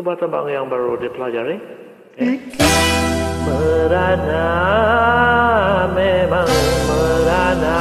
Sebuah tembang yang baru dipelajari. Ya. Merana memang merana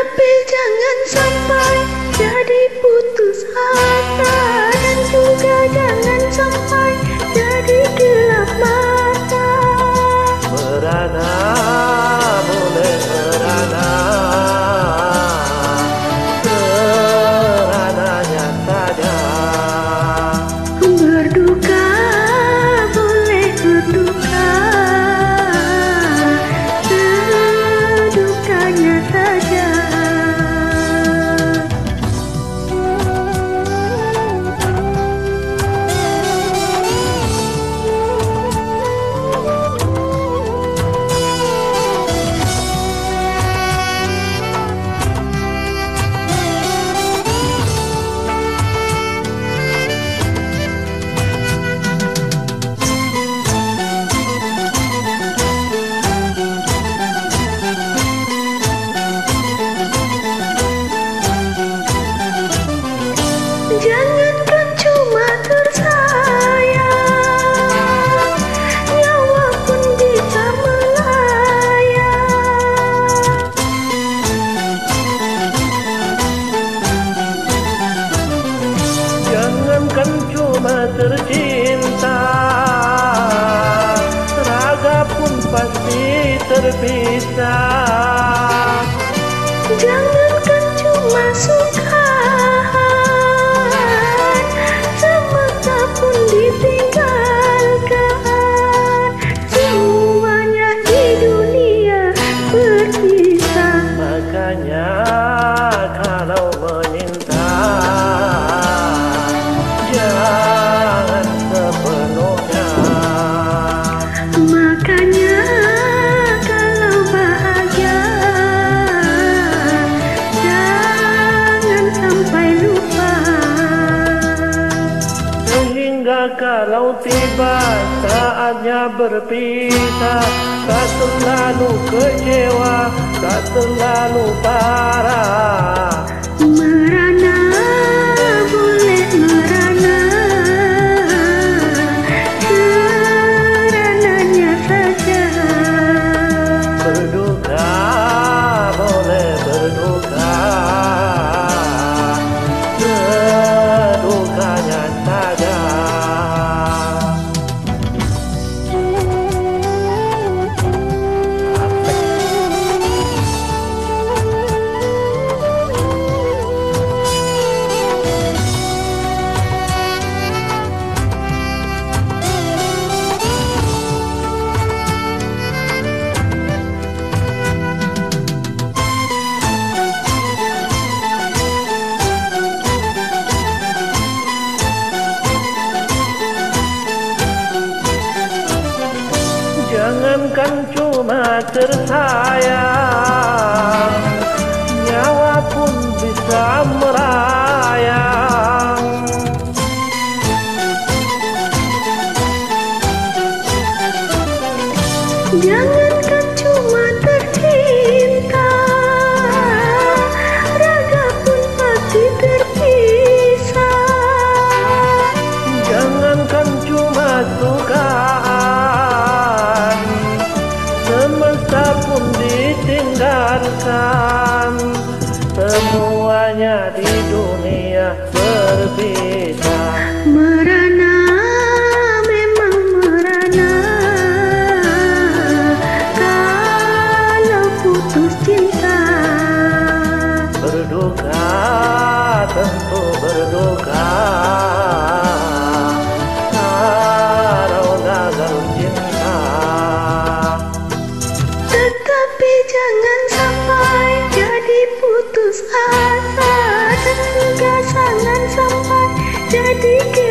Tetapi jangan sampai jadi putus asa. Dan juga jangan sampai jadi gelap mata. Merana terpisah Jangankan cuma suka Semesta pun ditinggalkan. Semuanya di dunia berpisah. Makanya kalau tiba saatnya berpisah Tak terlalu kecewa, tak terlalu parah. Merana boleh merana. Serananya saja. Berduka boleh berduka. Sedukanya saja Nyawa pun bisa meia farpinha. Di gelap